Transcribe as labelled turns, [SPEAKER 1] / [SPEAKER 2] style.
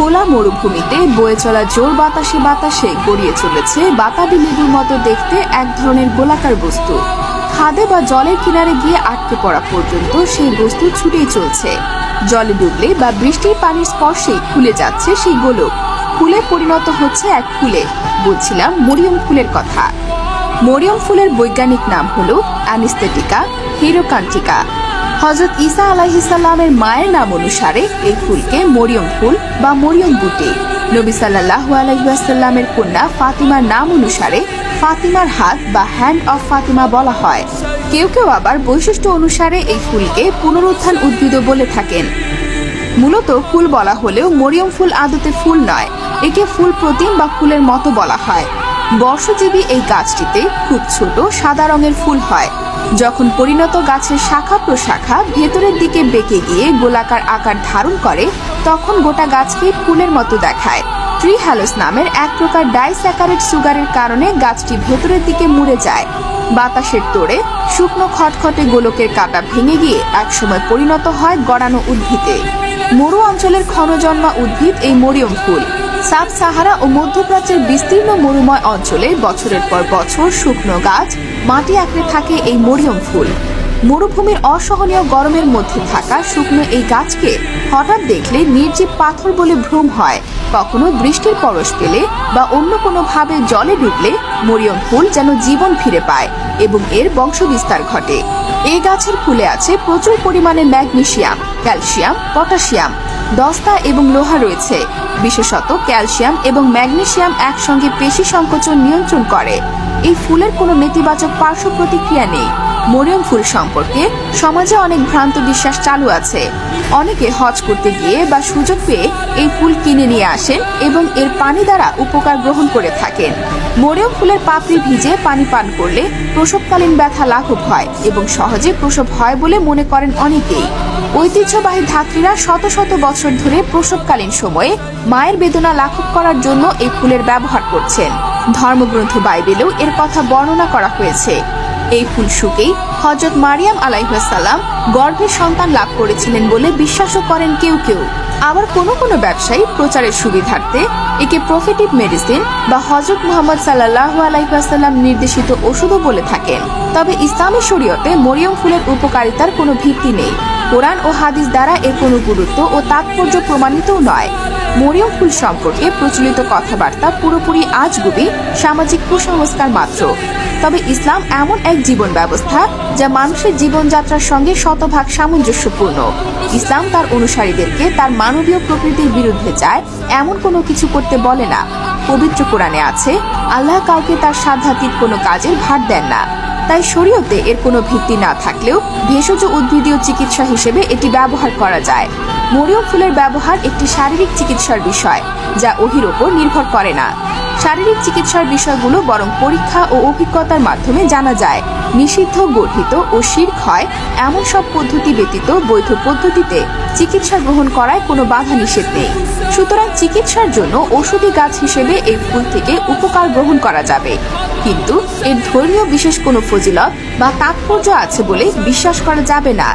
[SPEAKER 1] খোলা মরুভূমিতে বয়ে চলা জোর বাতাসে বাতাসে গড়িয়ে চলেছে বাতাবি লেবুর মতো দেখতে এক ধরনের গোলাকার বস্তু। খাদে বা জলের কিনারে গিয়ে আটকে পড়া পর্যন্ত সেই বস্তু ছুটেই চলছে। জলে ডুবলে বা বৃষ্টির পানির স্পর্শে খুলে যাচ্ছে সেই গোলক। ফুলে পরিণত হচ্ছে এক ফুলে, বলছিলাম মরিয়ম ফুলের কথা। মরিয়ম ফুলের বৈজ্ঞানিক নাম হল অ্যানিস্থেটিকা, হিরোকান্টিকা। হজরত ঈসা আলাহিসাল্লামের মায়ের নাম অনুসারে এই ফুলকে মরিয়ম ফুল বা মরিয়ম বুটি। নবী সাল্লাহ আলহিহাসাল্লামের কন্যা ফাতিমার নাম অনুসারে ফাতিমার হাত বা হ্যান্ড অফ ফাতিমা বলা হয়। কেউ কেউ আবার বৈশিষ্ট্য অনুসারে এই ফুলকে পুনরুত্থান উদ্ভিদও বলে থাকেন। মূলত ফুল বলা হলেও মরিয়ম ফুল আদতে ফুল নয়, একে ফুল প্রতিম বা ফুলের মতো বলা হয়। বর্ষজীবী এই গাছটিতে খুব ছোট সাদা রঙের ফুল হয়। যখন পরিণত গাছের শাখা প্রশাখা ভেতরের দিকে বেঁকে গিয়ে গোলাকার আকার ধারণ করে, তখন গোটা গাছকে ফুলের মতো দেখায়। ট্রি হ্যালোস নামের এক প্রকার ডাইস্যাকারেট সুগারের কারণে গাছটি ভেতরের দিকে মুড়ে যায়। বাতাসের তোড়ে শুকনো খটখটে গোলকের কাটা ভেঙে গিয়ে একসময় পরিণত হয় গড়ানো উদ্ভিদে। মরু অঞ্চলের ক্ষণজন্মা উদ্ভিদ এই মরিয়ম ফুল। সাব সাহারা ও মধ্যপ্রাচ্যের বিস্তীর্ণ মরুময় অঞ্চলে বছরের পর বছর শুকনো গাছ মাটি আঁকড়ে থাকে এই মরিয়ম ফুল। মরুভূমির অসহনীয় গরমের মধ্যে থাকা শুকনো এই গাছকে হঠাৎ দেখলে নির্জীব পাথর বলে ভ্রম হয়। কখনো বৃষ্টির পরশ পেলে বা অন্য কোনো ভাবে জলে ডুবলে মরিয়ম ফুল যেন জীবন ফিরে পায় এবং এর বংশবিস্তার ঘটে। এই গাছের ফুলে আছে প্রচুর পরিমাণে ম্যাগনেসিয়াম ক্যালসিয়াম, পটাশিয়াম। দস্তা এবং লোহা রয়েছে। বিশেষত ক্যালসিয়াম এবং ম্যাগনেসিয়াম একসঙ্গে পেশি সংকোচন নিয়ন্ত্রণ করে। এই ফুলের কোনো নেতিবাচক পার্শ্ব প্রতিক্রিয়া নেই। মরিয়ম ফুল সম্পর্কে সমাজে অনেক ভ্রান্ত বিশ্বাস চালু আছে। অনেকে হজ করতে গিয়ে বা সুযোগ পেয়ে এই ফুল কিনে নিয়ে আসেন এবং এর পানি দ্বারা উপকার গ্রহণ করে থাকেন। মরিয়ম ফুলের পাপড়ি ভিজে পানি পান করলে প্রসবকালীন ব্যথা লাঘব হয় এবং সহজে প্রসব হয় বলে মনে করেন অনেকেই। ঐতিহ্যবাহী ধাত্রীরা শত শত বছর ধরে প্রসবকালীন সময়ে মায়ের বেদনা লাঘব করার জন্য এই ফুলের ব্যবহার করছেন। ধর্মগ্রন্থ বাইবেলেও এর কথা বর্ণনা করা হয়েছে। এই ফুল শুকেই হজরত মারিয়াম আলাইহাল্লাম গর্ভে সন্তান লাভ করেছিলেন বলে বিশ্বাসও করেন কেউ কেউ। আবার কোনো কোনো ব্যবসায়ী প্রচারের সুবিধার্থে একে প্রফিটিভ মেডিসিন বা হজরত মোহাম্মদ সাল্লাহ আলাইহাল্লাম নির্দেশিত ওষুধও বলে থাকেন। তবে ইসলামী শরীয়তে মরিয়ম ফুলের উপকারিতার কোনো ভিত্তি নেই। কোরআন ও হাদিস দ্বারা এর কোনো গুরুত্ব ও তাৎপর্য প্রমাণিতও নয়। মরিয়ম ফুল সম্পর্কে প্রচলিত কথাবার্তা পুরোপুরি আজগুবি, সামাজিক কুসংস্কার মাত্র। তবে ইসলাম এমন এক জীবন ব্যবস্থা যা মানুষের জীবনযাত্রার সঙ্গে শতভাগ সামঞ্জস্যপূর্ণ। ইসলাম তার অনুসারীদেরকে তার মানবীয় প্রকৃতির বিরুদ্ধে যায়, এমন কোনো কিছু করতে বলে না। পবিত্র কোরআনে আছে, আল্লাহ কাউকে তার সাধ্যাতীত কোনো কাজের ভার দেন না। তাই শরীয়তে এর কোনো ভিত্তি না থাকলেও ভেষজ উদ্ভিদীয় চিকিৎসা হিসেবে এটি ব্যবহার করা যায়। মরিয়ম ফুলের ব্যবহার একটি শারীরিক চিকিৎসার বিষয়, যা ওহির ওপর নির্ভর করে না। শারীরিক চিকিৎসার বিষয়গুলো বরং পরীক্ষা ও অভিজ্ঞতার মাধ্যমে জানা যায়। নিষিদ্ধ গঠিত ও শির্ক হয় এমন সব পদ্ধতি ব্যতীত বৈধ পদ্ধতিতে চিকিৎসা গ্রহণ করায় কোনো বাধা নিষেধ নেই। সুতরাং চিকিৎসার জন্য ওষুধি গাছ হিসেবে এই ফুল থেকে উপকার গ্রহণ করা যাবে। কিন্তু এর ধর্মীয় বিশেষ কোনো ফজিলত বা তাৎপর্য আছে বলে বিশ্বাস করা যাবে না।